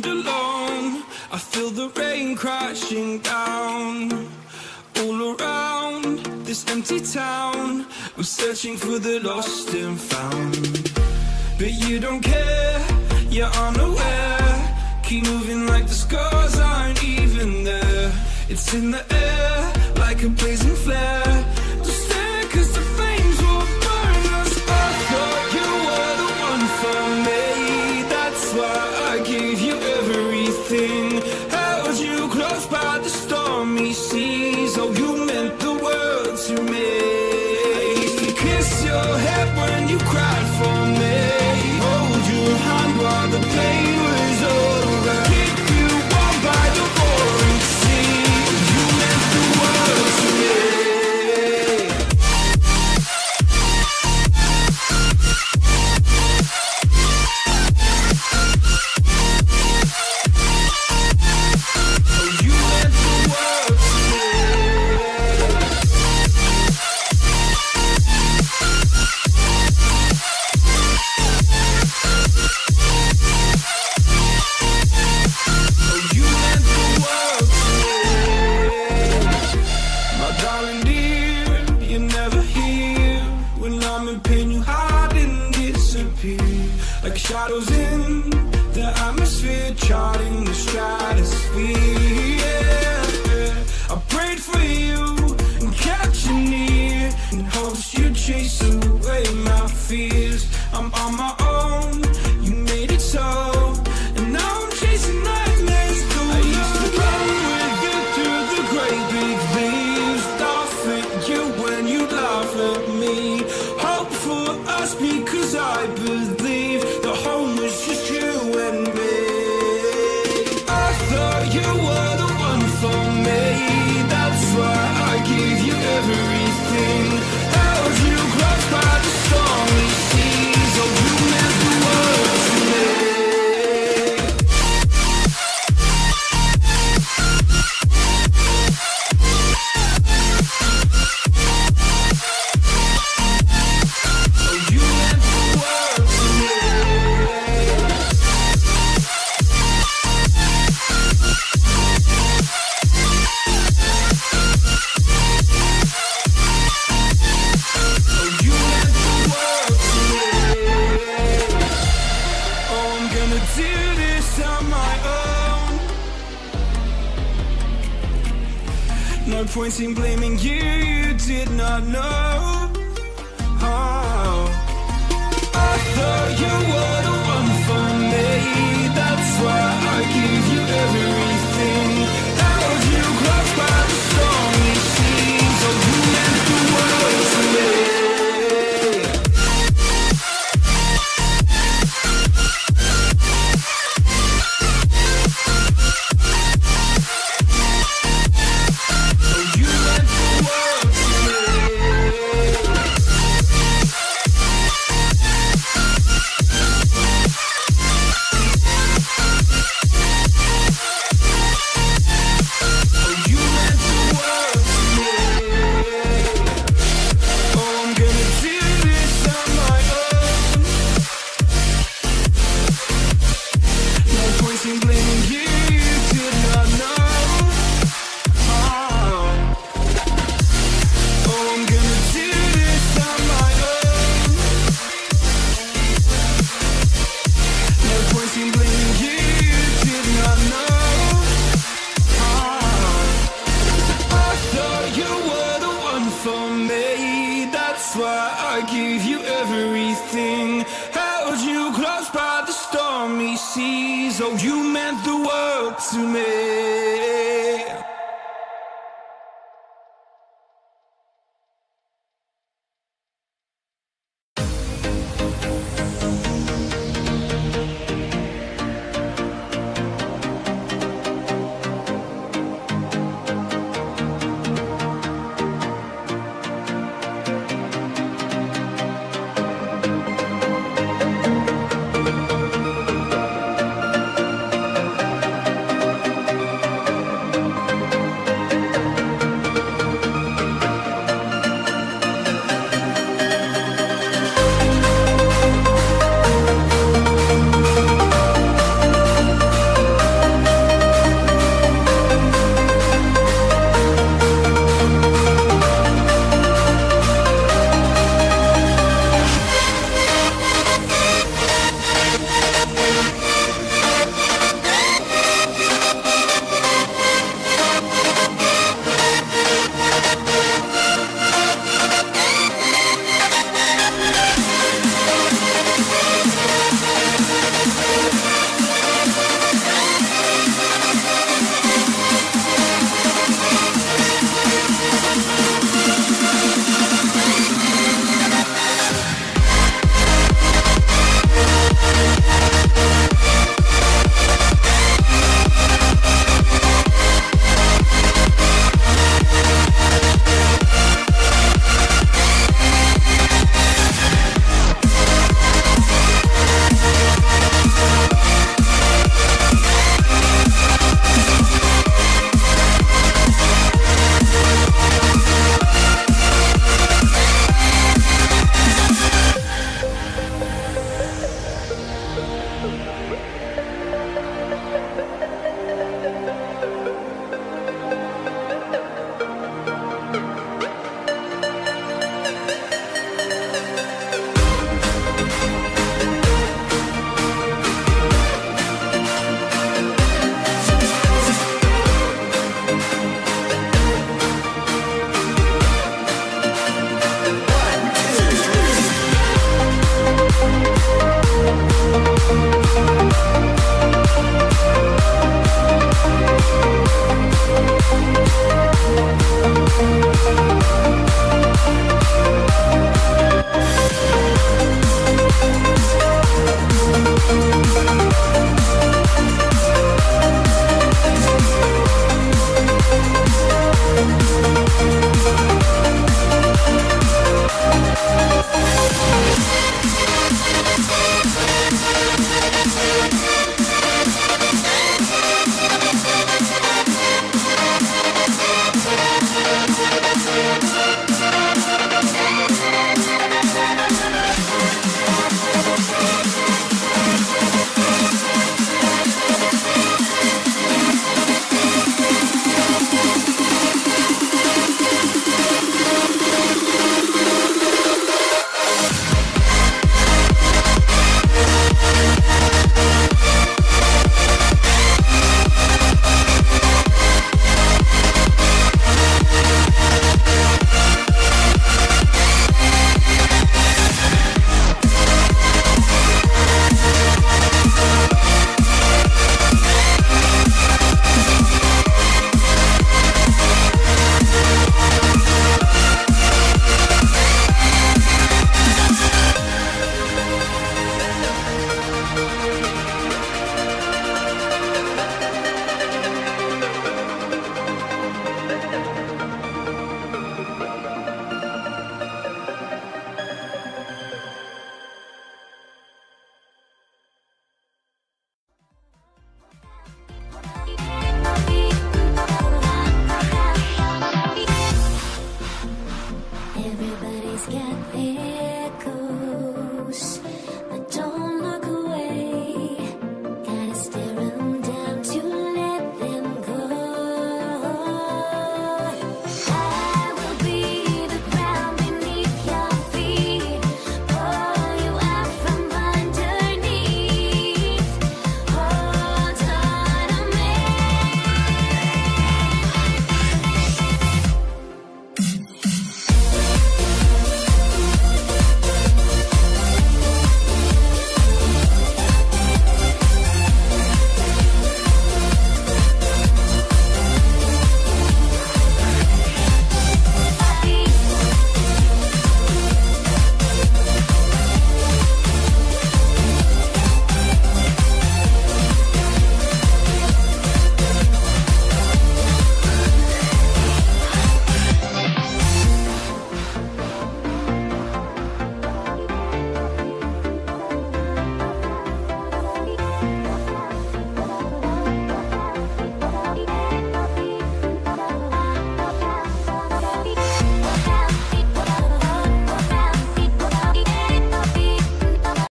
stand alone I feel the rain crashing down. All around this empty town I'm searching for the lost and found. But you don't care, you're unaware. Keep moving like the scars aren't even there. It's in the air, like a blazing flare. Just stare cause the Just cause I believe no point in blaming you, you did not know. how. I thought you were. me sees, oh, you meant the world to me.